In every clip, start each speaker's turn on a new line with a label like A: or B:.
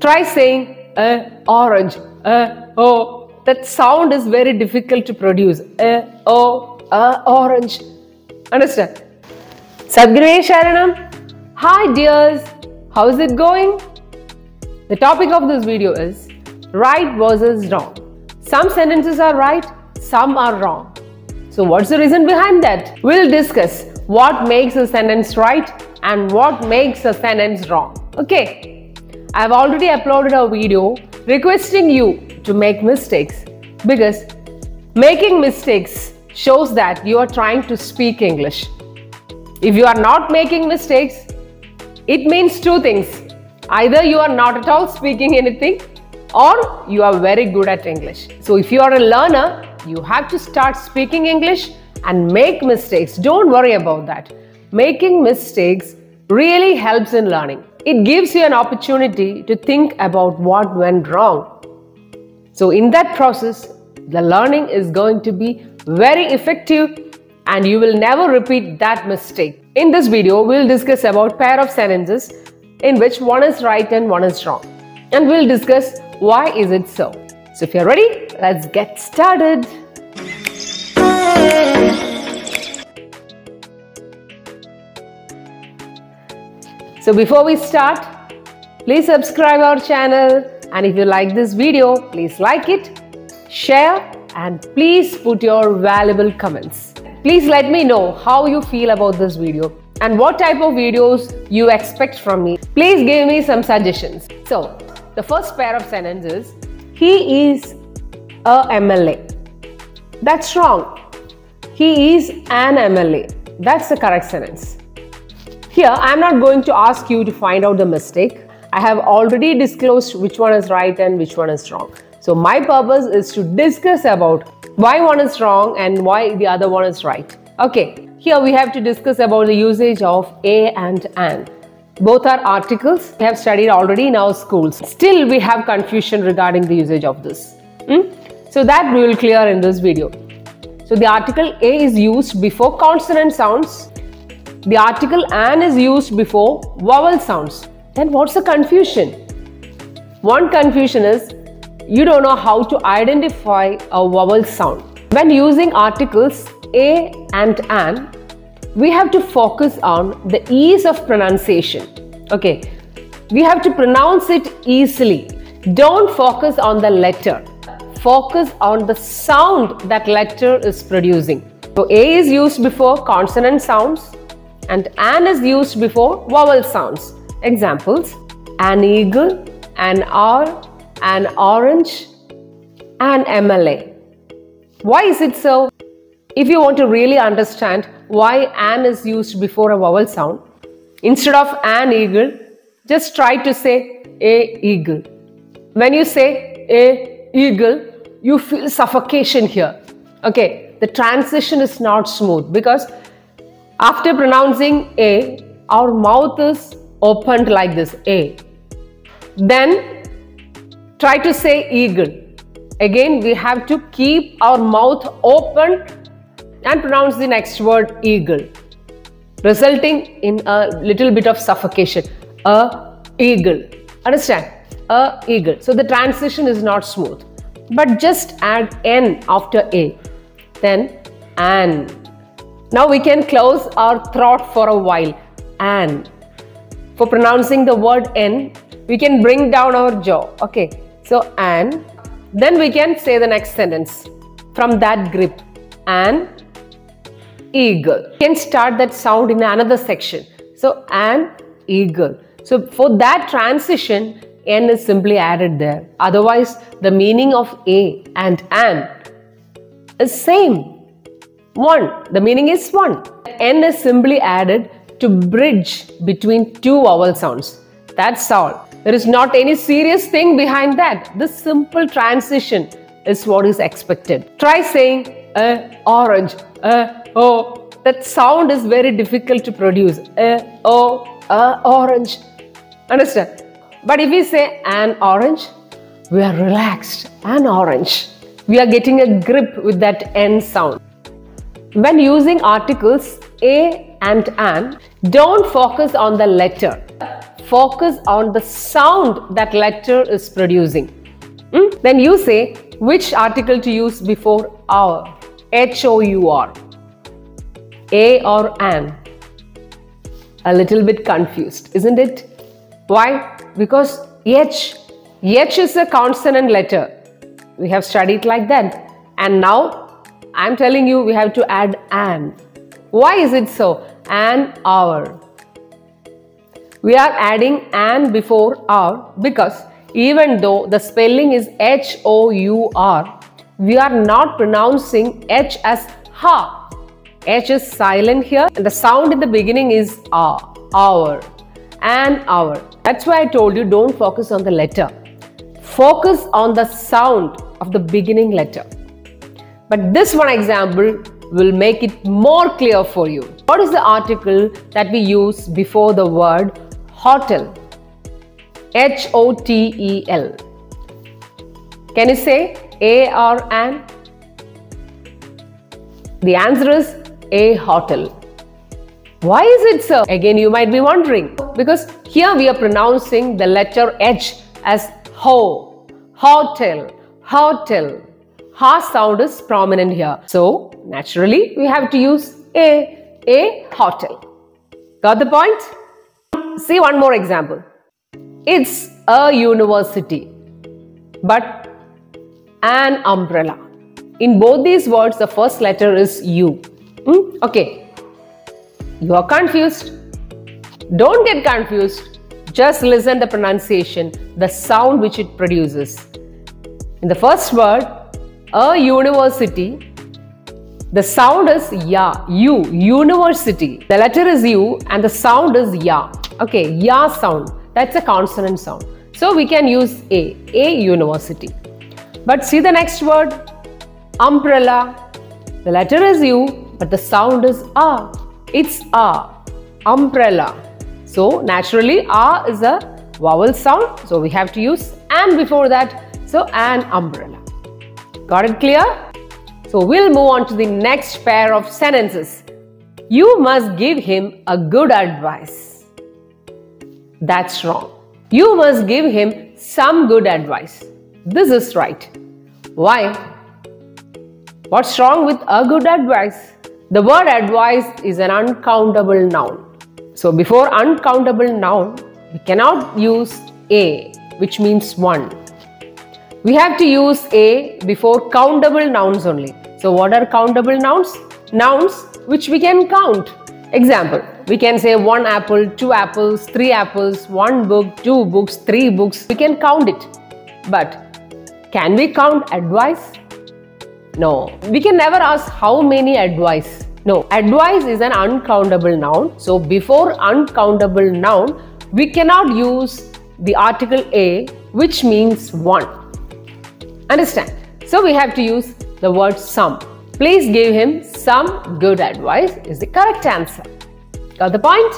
A: Try saying a orange, oh. That sound is very difficult to produce. A orange. Understand? Sadguru Sharanam. Hi dears, how's it going? The topic of this video is right versus wrong. Some sentences are right, some are wrong. So what's the reason behind that? We'll discuss what makes a sentence right and what makes a sentence wrong. Okay. I've already uploaded a video requesting you to make mistakes because making mistakes shows that you are trying to speak English. If you are not making mistakes, it means two things. Either you are not at all speaking anything or you are very good at English. So if you are a learner, you have to start speaking English and make mistakes. Don't worry about that. Making mistakes really helps in learning. It gives you an opportunity to think about what went wrong. So in that process, the learning is going to be very effective and you will never repeat that mistake. In this video, we'll discuss about pair of sentences in which one is right and one is wrong. And we'll discuss why is it so. So if you're ready, let's get started. So before we start, please subscribe our channel and if you like this video, please like it, share and please put your valuable comments. Please let me know how you feel about this video and what type of videos you expect from me. Please give me some suggestions. So, the first pair of sentences, he is a MLA. That's wrong. He is an MLA. That's the correct sentence. Here, I am not going to ask you to find out the mistake. I have already disclosed which one is right and which one is wrong. So my purpose is to discuss about why one is wrong and why the other one is right. Okay, here we have to discuss about the usage of a and an. Both are articles we have studied already in our schools. Still we have confusion regarding the usage of this. Hmm? So that we will clear in this video. So the article a is used before consonant sounds the article an is used before vowel sounds. Then what's the confusion? One confusion is you don't know how to identify a vowel sound. When using articles a and an, we have to focus on the ease of pronunciation. Okay, we have to pronounce it easily. Don't focus on the letter. Focus on the sound that letter is producing. So A is used before consonant sounds and an is used before vowel sounds. Examples an eagle, an R, an orange, an MLA. Why is it so? If you want to really understand why an is used before a vowel sound, instead of an eagle, just try to say a eagle. When you say a eagle, you feel suffocation here. Okay, the transition is not smooth because after pronouncing A, our mouth is opened like this A. Then try to say eagle. Again, we have to keep our mouth open and pronounce the next word eagle, resulting in a little bit of suffocation. A eagle. Understand? A eagle. So the transition is not smooth. But just add N after A. Then an now we can close our throat for a while and for pronouncing the word N, we can bring down our jaw. Okay, so and then we can say the next sentence from that grip an eagle. We can start that sound in another section. So an eagle. So for that transition, N is simply added there. Otherwise, the meaning of A and an is same. 1. The meaning is 1. N is simply added to bridge between two vowel sounds. That's all. There is not any serious thing behind that. This simple transition is what is expected. Try saying a orange, a oh. That sound is very difficult to produce. A oh, a orange. Understand? But if we say an orange, we are relaxed. An orange. We are getting a grip with that N sound. When using articles a and an, don't focus on the letter. focus on the sound that letter is producing. Hmm? Then you say which article to use before hour. H O U R. A or an. A little bit confused, isn't it? Why? Because H. H is a consonant letter. We have studied like that. And now I'm telling you we have to add an. Why is it so? An hour. We are adding an before hour because even though the spelling is H O U R, we are not pronouncing H as ha. H is silent here and the sound in the beginning is a, hour, an hour. That's why I told you don't focus on the letter. Focus on the sound of the beginning letter. But this one example will make it more clear for you. What is the article that we use before the word hotel? H O T E L. Can you say A or an? The answer is a hotel. Why is it so? Again, you might be wondering. Because here we are pronouncing the letter H as ho, hotel, hotel. Ha sound is prominent here. So, naturally, we have to use a, a hotel. Got the point? See one more example. It's a university, but an umbrella. In both these words, the first letter is U. Hmm? Okay. You are confused? Don't get confused. Just listen the pronunciation, the sound which it produces. In the first word, a university, the sound is ya, u, university. The letter is u and the sound is ya. Okay, ya sound. That's a consonant sound. So we can use A, A university. But see the next word, umbrella. The letter is U, but the sound is A. It's A, umbrella. So naturally, A is a vowel sound. So we have to use an before that. So an umbrella. Got it clear? So we'll move on to the next pair of sentences. You must give him a good advice. That's wrong. You must give him some good advice. This is right. Why? What's wrong with a good advice? The word advice is an uncountable noun. So before uncountable noun, we cannot use a, which means one. We have to use a before countable nouns only. So what are countable nouns? Nouns which we can count. Example, we can say one apple, two apples, three apples, one book, two books, three books. We can count it. But can we count advice? No. We can never ask how many advice. No. Advice is an uncountable noun. So before uncountable noun, we cannot use the article a which means one. Understand? So we have to use the word some. Please give him some good advice is the correct answer. Got the point?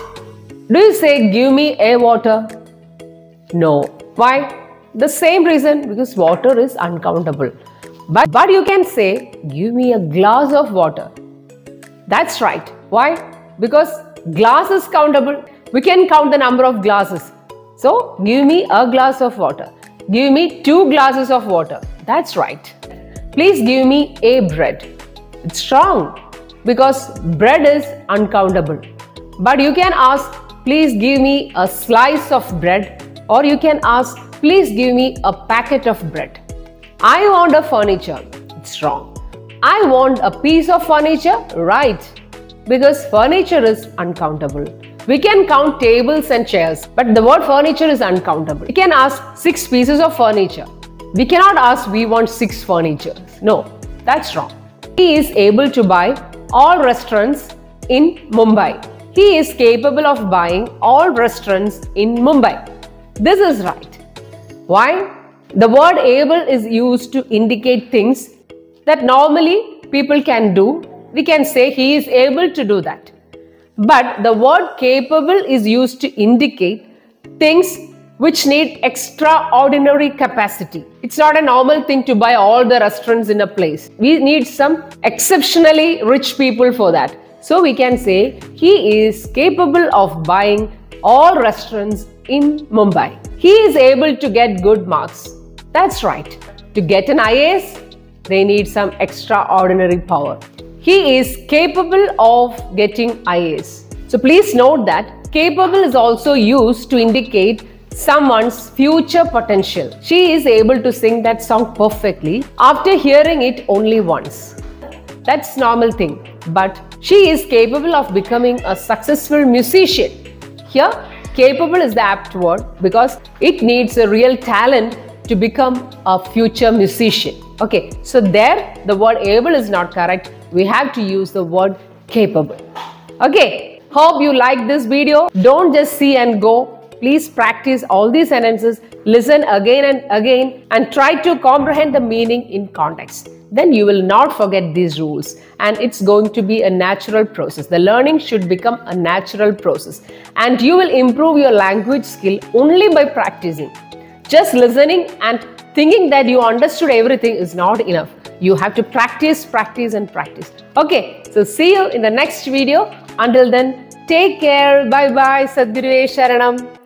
A: Do you say give me a water? No. Why? The same reason because water is uncountable. But, but you can say give me a glass of water. That's right. Why? Because glass is countable. We can count the number of glasses. So give me a glass of water. Give me two glasses of water. That's right. Please give me a bread. It's wrong because bread is uncountable. But you can ask, please give me a slice of bread or you can ask, please give me a packet of bread. I want a furniture. It's wrong. I want a piece of furniture. Right. Because furniture is uncountable. We can count tables and chairs, but the word furniture is uncountable. We can ask six pieces of furniture. We cannot ask we want six furniture. No, that's wrong. He is able to buy all restaurants in Mumbai. He is capable of buying all restaurants in Mumbai. This is right. Why? The word able is used to indicate things that normally people can do. We can say he is able to do that. But the word capable is used to indicate things which need extraordinary capacity. It's not a normal thing to buy all the restaurants in a place. We need some exceptionally rich people for that. So we can say he is capable of buying all restaurants in Mumbai. He is able to get good marks. That's right. To get an IAS, they need some extraordinary power. He is capable of getting IAS. So please note that capable is also used to indicate someone's future potential. She is able to sing that song perfectly after hearing it only once. That's normal thing. But she is capable of becoming a successful musician. Here, capable is the apt word because it needs a real talent to become a future musician. Okay, so there the word able is not correct. We have to use the word capable. Okay, hope you like this video. Don't just see and go please practice all these sentences, listen again and again, and try to comprehend the meaning in context. Then you will not forget these rules, and it's going to be a natural process. The learning should become a natural process, and you will improve your language skill only by practicing. Just listening and thinking that you understood everything is not enough. You have to practice, practice, and practice. Okay, so see you in the next video. Until then, take care. Bye bye. Sadguru Sharanam.